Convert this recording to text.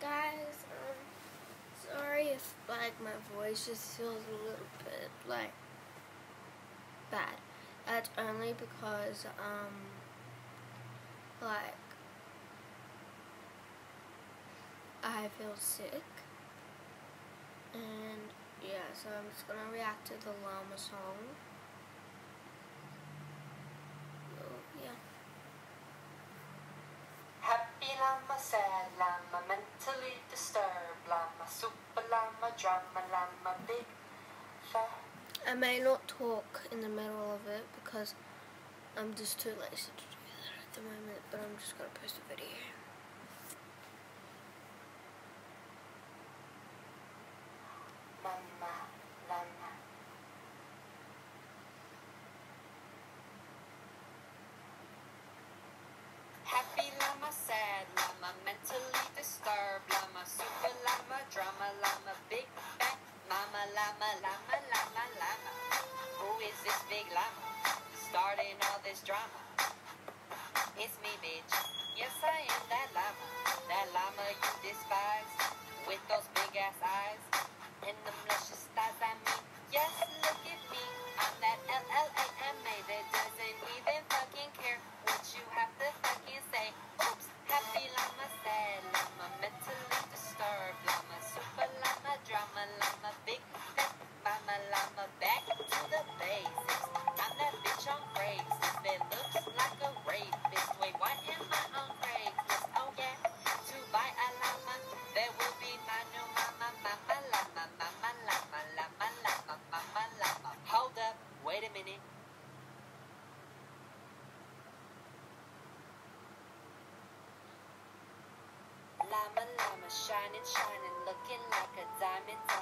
guys. Um, sorry if like my voice just feels a little bit like bad. That's only because um like I feel sick and yeah so I'm just gonna react to the llama song. So yeah. Happy llama, sad llama, mentally disturbed llama, super llama, drama llama, big fat. I may not talk in the middle of it because I'm just too lazy to do that at the moment, but I'm just gonna post a video. Llama, llama, llama, llama. Who is this big llama starting all this drama? It's me, bitch. Yes, I am that llama, That looks like a why am I on Craigslist? Oh yeah, a llama, that will be my new mama, mama llama, mama llama, llama llama, mama llama. Hold up, wait a minute. Llama, llama, shining, shining, looking like a diamond, diamond.